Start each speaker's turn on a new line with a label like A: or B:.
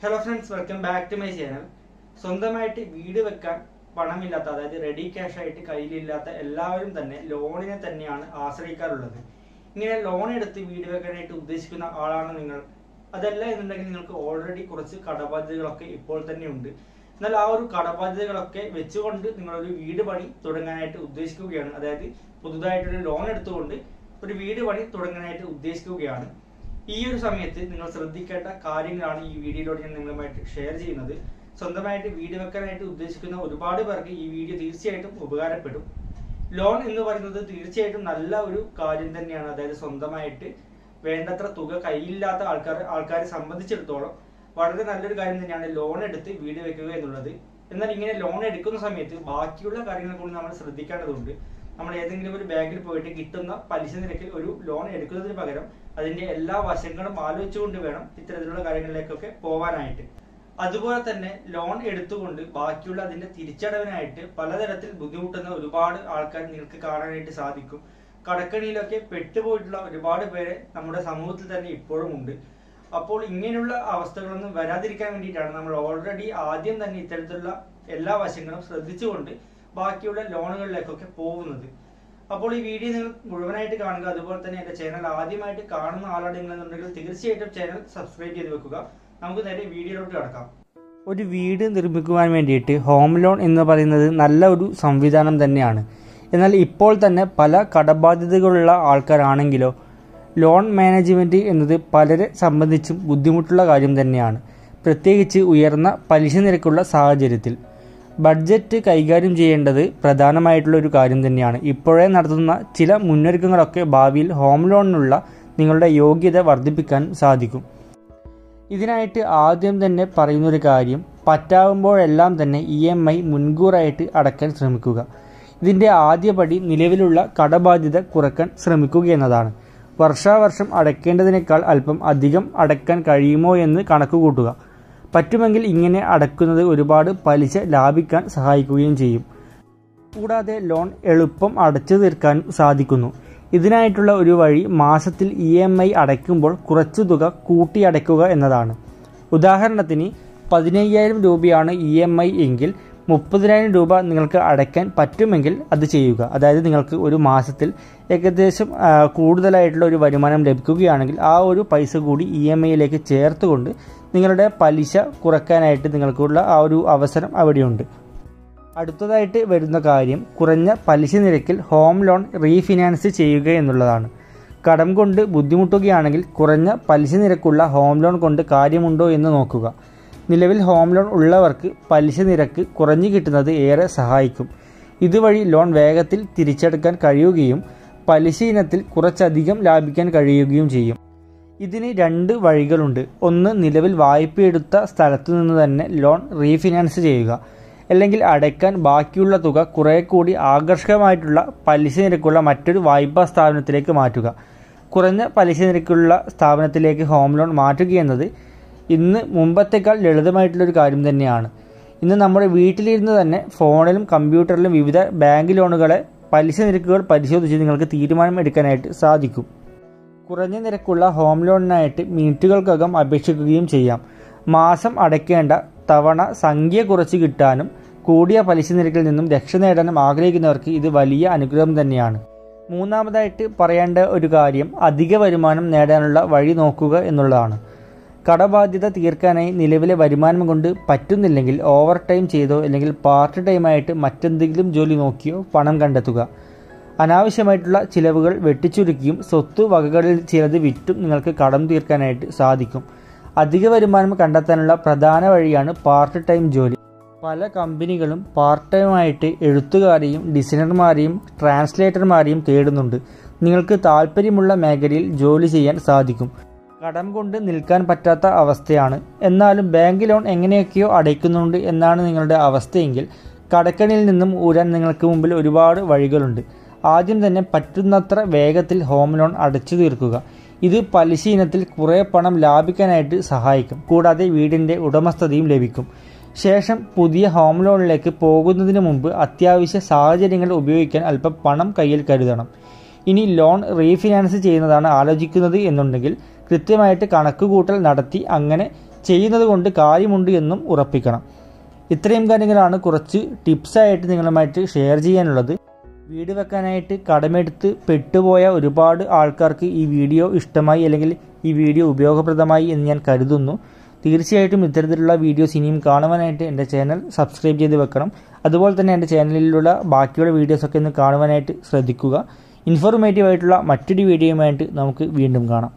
A: Hello friends welcome back to my channel സ്വന്തമായിട്ട് വീട് വെക്കാൻ പണമില്ലാത്ത അതായത് റെഡി ക്യാഷ് ആയിട്ട് കയ്യിലില്ലാത്ത എല്ലാവരും തന്നെ ലോണിനെ തന്നെയാണ് ആശ്രയിക്കാറുള്ളത്. ഇങ്ങനെ ലോൺ എടുത്ത് വീട് വെക്കാനായിട്ട് ഉദ്ദേശിക്കുന്ന ആളാണ് നിങ്ങൾ. അതല്ല എന്നുണ്ടെങ്കിൽ നിങ്ങൾക്ക് ഓൾറെഡി കുറച്ച് കടബാധ്യതകളൊക്കെ ഇപ്പോൾ തന്നെ ഉണ്ട്. എന്നാൽ ആ ഒരു കടബാധ്യതകളൊക്കെ വെച്ചുകൊണ്ട് നിങ്ങളൊരു വീട് പണി തുടങ്ങാനായിട്ട് ഉദ്ദേശിക്കുകയാണ്. അതായത് പുതുതായിട്ടൊരു ലോൺ എടുത്തുകൊണ്ട് ഒരു വീട് പണി തുടങ്ങാനായിട്ട് ഉദ്ദേശിക്കുകയാണ്. ഈ ഒരു സമയത്ത് നിങ്ങൾ ശ്രദ്ധിക്കേണ്ട കാര്യങ്ങളാണ് ഈ വീഡിയോയിലൂടെ ഞാൻ നിങ്ങളുമായിട്ട് ഷെയർ ചെയ്യുന്നത്. സ്വന്തമായിട്ട് വീട് വെക്കാനായിട്ട് ഉദ്ദേശിക്കുന്ന ഒരുപാട് പേർക്ക് ഈ വീഡിയോ തീർച്ചയായിട്ടും ഉപകാരപ്പെടും. ലോൺ എന്ന് പറയുന്നത് തീർച്ചയായിട്ടും നല്ല ഒരു കാര്യം തന്നെയാണ്. അതായത് സ്വന്തമായിട്ട് വേണ്ടത്ര തുക കയ്യില്ലാത്ത ആൾക്കാർ ആൾക്കാരെ സംബന്ധിച്ചിടത്തോളം വളരെ നല്ലൊരു കാര്യം തന്നെയാണ് ലോൺ എടുത്ത് വീട് വെക്കുക എന്നുള്ളത്. എന്നാൽ ഇങ്ങനെ ലോൺ എടുക്കുന്ന സമയത്ത് ബാക്കിയുള്ള കാര്യങ്ങൾ കൂടി നമ്മൾ ശ്രദ്ധിക്കേണ്ടതുണ്ട്. നമ്മൾ ഏതെങ്കിലും ഒരു ബാങ്കിൽ പോയിട്ട് കിട്ടുന്ന പലിശ നിരക്കിൽ ഒരു ലോൺ എടുക്കുന്നതിന് പകരം അതിന്റെ എല്ലാ വശങ്ങളും ആലോചിച്ചുകൊണ്ട് വേണം ഇത്തരത്തിലുള്ള കാര്യങ്ങളിലേക്കൊക്കെ പോവാനായിട്ട്. അതുപോലെ തന്നെ ലോൺ എടുത്തുകൊണ്ട് ബാക്കിയുള്ള അതിന്റെ തിരിച്ചടവിനായിട്ട് പലതരത്തിൽ ബുദ്ധിമുട്ടുന്ന ഒരുപാട് ആൾക്കാർ നിങ്ങൾക്ക് കാണാനായിട്ട് സാധിക്കും. കടക്കണിയിലൊക്കെ പെട്ടുപോയിട്ടുള്ള ഒരുപാട് പേരെ നമ്മുടെ സമൂഹത്തിൽ തന്നെ ഇപ്പോഴും ഉണ്ട്. അപ്പോൾ ഇങ്ങനെയുള്ള അവസ്ഥകളൊന്നും വരാതിരിക്കാൻ വേണ്ടിയിട്ടാണ് നമ്മൾ ഓൾറെഡി ആദ്യം തന്നെ ഇത്തരത്തിലുള്ള എല്ലാ വശങ്ങളും ശ്രദ്ധിച്ചുകൊണ്ട് ബാക്കിയുള്ള ലോണുകളിലേക്കൊക്കെ പോകുന്നത്. അപ്പോൾ ഈ വീഡിയോ നിങ്ങൾ മുഴുവനായിട്ട് കാണുക. അതുപോലെ തന്നെ എന്റെ ചാനൽ ആദ്യമായിട്ട് കാണുന്ന ആളാണെന്നുണ്ടെങ്കിൽ തീർച്ചയായിട്ടും ചാനൽ സബ്സ്ക്രൈബ് ചെയ്ത് വെക്കുക. നമുക്ക് നേരെ വീഡിയോയിലോട്ട് കടക്കാം. ഒരു വീട് നിർമ്മിക്കുവാൻ വേണ്ടിയിട്ട് ഹോം ലോൺ എന്ന് പറയുന്നത് നല്ല ഒരു സംവിധാനം തന്നെയാണ്. എന്നാൽ ഇപ്പോൾ തന്നെ പല കടബാധ്യതകളുള്ള ആൾക്കാരാണെങ്കിലോ ലോൺ മാനേജ്മെന്റ് എന്നത് പലരെ സംബന്ധിച്ചും ബുദ്ധിമുട്ടുള്ള കാര്യം തന്നെയാണ്. പ്രത്യേകിച്ച് ഉയർന്ന പലിശ നിരക്കുള്ള സാഹചര്യത്തിൽ. ബഡ്ജറ്റ് കൈകാര്യം ചെയ്യേണ്ടത് പ്രധാനമായിട്ടുള്ള ഒരു കാര്യം തന്നെയാണ്. ഇപ്പോഴേ നടത്തുന്ന ചില മുന്നൊരുക്കങ്ങളൊക്കെ ഭാവിയിൽ ഹോം ലോണിനുള്ള നിങ്ങളുടെ യോഗ്യത വർദ്ധിപ്പിക്കാൻ സാധിക്കും. ഇതിനായിട്ട് ആദ്യം തന്നെ പറയുന്നൊരു കാര്യം പറ്റാവുമ്പോഴെല്ലാം തന്നെ ഇ എം ഐ മുൻകൂറായിട്ട് അടയ്ക്കാൻ ശ്രമിക്കുക. ഇതിന്റെ ആദ്യപടി നിലവിലുള്ള കടബാധ്യത കുറയ്ക്കാൻ ശ്രമിക്കുക എന്നതാണ്. വർഷാവർഷം അടയ്ക്കേണ്ടതിനേക്കാൾ അല്പം അധികം അടയ്ക്കാൻ കഴിയുമോ എന്ന് കണക്കുകൂട്ടുക. പറ്റുമെങ്കിൽ ഇങ്ങനെ അടക്കുന്നത് ഒരുപാട് പലിശ ലാഭിക്കാൻ സഹായിക്കുകയും ചെയ്യും. കൂടാതെ ലോൺ എളുപ്പം അടച്ചു തീർക്കാനും സാധിക്കുന്നു. ഇതിനായിട്ടുള്ള ഒരു വഴി മാസത്തിൽ ഇ എം ഐ അടയ്ക്കുമ്പോൾ കുറച്ചു തുക കൂട്ടി അടയ്ക്കുക എന്നതാണ്. ഉദാഹരണത്തിന് പതിനയ്യായിരം രൂപയാണ് ഇ എം ഐ എങ്കിൽ മുപ്പതിനായിരം രൂപ നിങ്ങൾക്ക് അടയ്ക്കാൻ പറ്റുമെങ്കിൽ അത് ചെയ്യുക. അതായത് നിങ്ങൾക്ക് ഒരു മാസത്തിൽ ഏകദേശം കൂടുതലായിട്ടുള്ള ഒരു വരുമാനം ലഭിക്കുകയാണെങ്കിൽ ആ ഒരു പൈസ കൂടി ഇ എം ഐയിലേക്ക് ചേർത്തുകൊണ്ട് നിങ്ങളുടെ പലിശ കുറയ്ക്കാനായിട്ട് നിങ്ങൾക്കുള്ള ആ ഒരു അവസരം അവിടെയുണ്ട്. അടുത്തതായിട്ട് വരുന്ന കാര്യം കുറഞ്ഞ പലിശ നിരക്കിൽ ഹോം ലോൺ റീഫിനാൻസ് ചെയ്യുക എന്നുള്ളതാണ്. കടം കൊണ്ട് ബുദ്ധിമുട്ടുകയാണെങ്കിൽ കുറഞ്ഞ പലിശ നിരക്കുള്ള ഹോം ലോൺ കൊണ്ട് കാര്യമുണ്ടോ എന്ന് നോക്കുക. നിലവിൽ ഹോം ലോൺ ഉള്ളവർക്ക് പലിശ നിരക്ക് കുറഞ്ഞു കിട്ടുന്നത് ഏറെ സഹായിക്കും. ഇതുവഴി ലോൺ വേഗത്തിൽ തിരിച്ചെടുക്കാൻ കഴിയുകയും പലിശ ഇനത്തിൽ കുറച്ചധികം ലാഭിക്കാൻ കഴിയുകയും ചെയ്യും. ഇതിന് രണ്ട് വഴികളുണ്ട്. ഒന്ന് നിലവിൽ വായ്പയെടുത്ത സ്ഥലത്തു നിന്ന് തന്നെ ലോൺ റീഫിനാൻസ് ചെയ്യുക. അല്ലെങ്കിൽ അടയ്ക്കാൻ ബാക്കിയുള്ള തുക കുറെ കൂടി ആകർഷകമായിട്ടുള്ള പലിശ നിരക്കുള്ള മറ്റൊരു വായ്പാ സ്ഥാപനത്തിലേക്ക് മാറ്റുക. കുറഞ്ഞ പലിശ നിരക്കുള്ള സ്ഥാപനത്തിലേക്ക് ഹോം ലോൺ മാറ്റുക എന്നത് ഇന്ന് മുമ്പത്തേക്കാൾ ലളിതമായിട്ടുള്ളൊരു കാര്യം തന്നെയാണ്. ഇന്ന് നമ്മുടെ വീട്ടിലിരുന്ന് തന്നെ ഫോണിലും കമ്പ്യൂട്ടറിലും വിവിധ ബാങ്ക് ലോണുകളെ പലിശ നിരക്കുകൾ പരിശോധിച്ച് നിങ്ങൾക്ക് തീരുമാനം എടുക്കാനായിട്ട് സാധിക്കും. കുറഞ്ഞ നിരക്കുള്ള ഹോം ലോണിനായിട്ട് മിനിറ്റുകൾക്കകം അപേക്ഷിക്കുകയും ചെയ്യാം. മാസം അടയ്ക്കേണ്ട തവണ സംഖ്യ കുറച്ച് കിട്ടാനും കൂടിയ പലിശ നിരക്കിൽ നിന്നും രക്ഷ നേടാനും ആഗ്രഹിക്കുന്നവർക്ക് ഇത് വലിയ അനുഗ്രഹം തന്നെയാണ്. മൂന്നാമതായിട്ട് പറയേണ്ട ഒരു കാര്യം അധിക വരുമാനം നേടാനുള്ള വഴി നോക്കുക എന്നുള്ളതാണ്. കടബാധ്യത തീർക്കാനായി നിലവിലെ വരുമാനം കൊണ്ട് പറ്റുന്നില്ലെങ്കിൽ ഓവർ ടൈം ചെയ്തോ അല്ലെങ്കിൽ പാർട്ട് ടൈമായിട്ട് മറ്റെന്തെങ്കിലും ജോലി നോക്കിയോ പണം കണ്ടെത്തുക. അനാവശ്യമായിട്ടുള്ള ചിലവുകൾ വെട്ടിച്ചുരുക്കിയും സ്വത്ത് വകകളിൽ ചിലത് വിറ്റും നിങ്ങൾക്ക് കടം തീർക്കാനായിട്ട് സാധിക്കും. അധിക വരുമാനം കണ്ടെത്താനുള്ള പ്രധാന വഴിയാണ് പാർട്ട് ടൈം ജോലി. പല കമ്പനികളും പാർട്ട് ടൈമായിട്ട് എഴുത്തുകാരെയും ഡിസൈനർമാരെയും ട്രാൻസ്ലേറ്റർമാരെയും തേടുന്നുണ്ട്. നിങ്ങൾക്ക് താല്പര്യമുള്ള മേഖലയിൽ ജോലി ചെയ്യാൻ സാധിക്കും. കടം കൊണ്ട് നിൽക്കാൻ പറ്റാത്ത അവസ്ഥയാണ്. എന്നാലും ബാങ്ക് ലോൺ എങ്ങനെയൊക്കെയോ അടയ്ക്കുന്നുണ്ട് എന്നാണ് നിങ്ങളുടെ അവസ്ഥയെങ്കിൽ കടക്കണിൽ നിന്നും ഊരാൻ നിങ്ങൾക്ക് മുമ്പിൽ ഒരുപാട് വഴികളുണ്ട്. ആദ്യം തന്നെ പറ്റുന്നത്ര വേഗത്തിൽ ഹോം ലോൺ അടച്ചു തീർക്കുക. ഇത് പലിശ ഇനത്തിൽ കുറേ പണം ലാഭിക്കാനായിട്ട് സഹായിക്കും. കൂടാതെ വീടിന്റെ ഉടമസ്ഥതയും ലഭിക്കും. ശേഷം പുതിയ ഹോം ലോണിലേക്ക് പോകുന്നതിന് മുമ്പ് അത്യാവശ്യ സാഹചര്യങ്ങൾ ഉപയോഗിക്കാൻ അല്പം പണം കയ്യിൽ കരുതണം. ഇനി ലോൺ റീഫിനാൻസ് ചെയ്യുന്നതാണ് ആലോചിക്കുന്നത് എന്നുണ്ടെങ്കിൽ കൃത്യമായിട്ട് കണക്കുകൂട്ടൽ നടത്തി അങ്ങനെ ചെയ്യുന്നത് കൊണ്ട് കാര്യമുണ്ട് എന്നും ഉറപ്പിക്കണം. ഇത്രയും കാര്യങ്ങളാണ് കുറച്ച് ടിപ്സായിട്ട് നിങ്ങളുമായിട്ട് ഷെയർ ചെയ്യാനുള്ളത്. വീട് വെക്കാനായിട്ട് കടമെടുത്ത് പെട്ടുപോയ ഒരുപാട് ആൾക്കാർക്ക് ഈ വീഡിയോ ഇഷ്ടമായി അല്ലെങ്കിൽ ഈ വീഡിയോ ഉപയോഗപ്രദമായി എന്ന് ഞാൻ കരുതുന്നു. തീർച്ചയായിട്ടും ഇത്തരത്തിലുള്ള വീഡിയോസ് ഇനിയും കാണുവാനായിട്ട് എന്റെ ചാനൽ സബ്സ്ക്രൈബ് ചെയ്ത് വെക്കണം. അതുപോലെ തന്നെ എന്റെ ചാനലിലുള്ള ബാക്കിയുള്ള വീഡിയോസൊക്കെ ഒന്ന് കാണുവാനായിട്ട് ശ്രദ്ധിക്കുക. ഇൻഫോർമേറ്റീവ് ആയിട്ടുള്ള മറ്റൊരു വീഡിയോയുമായിട്ട് നമുക്ക് വീണ്ടും കാണാം.